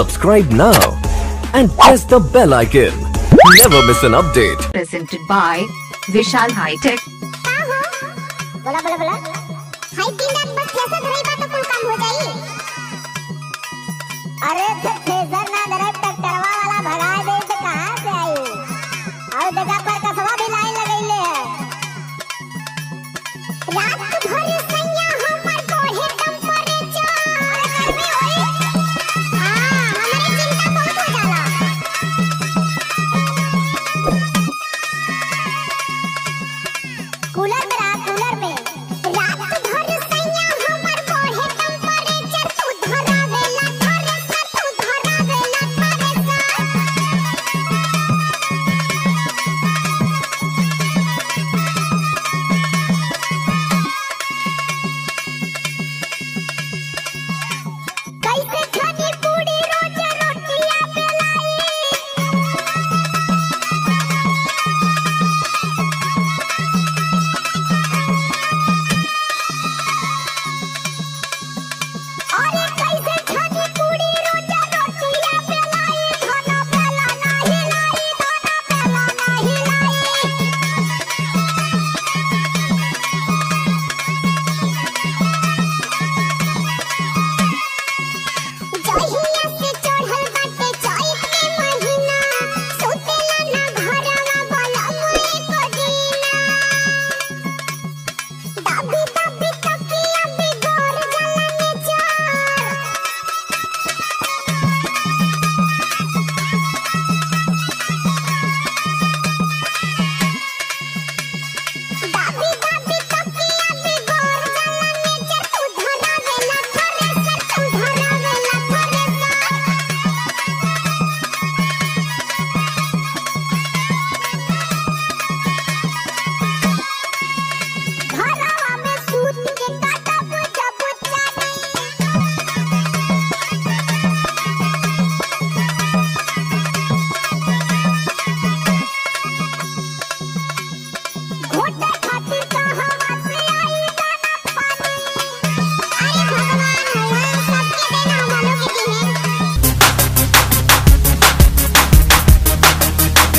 Subscribe now and press the bell icon. Never miss an update. presented by Vishal High Tech. बोला बोला बोला अरे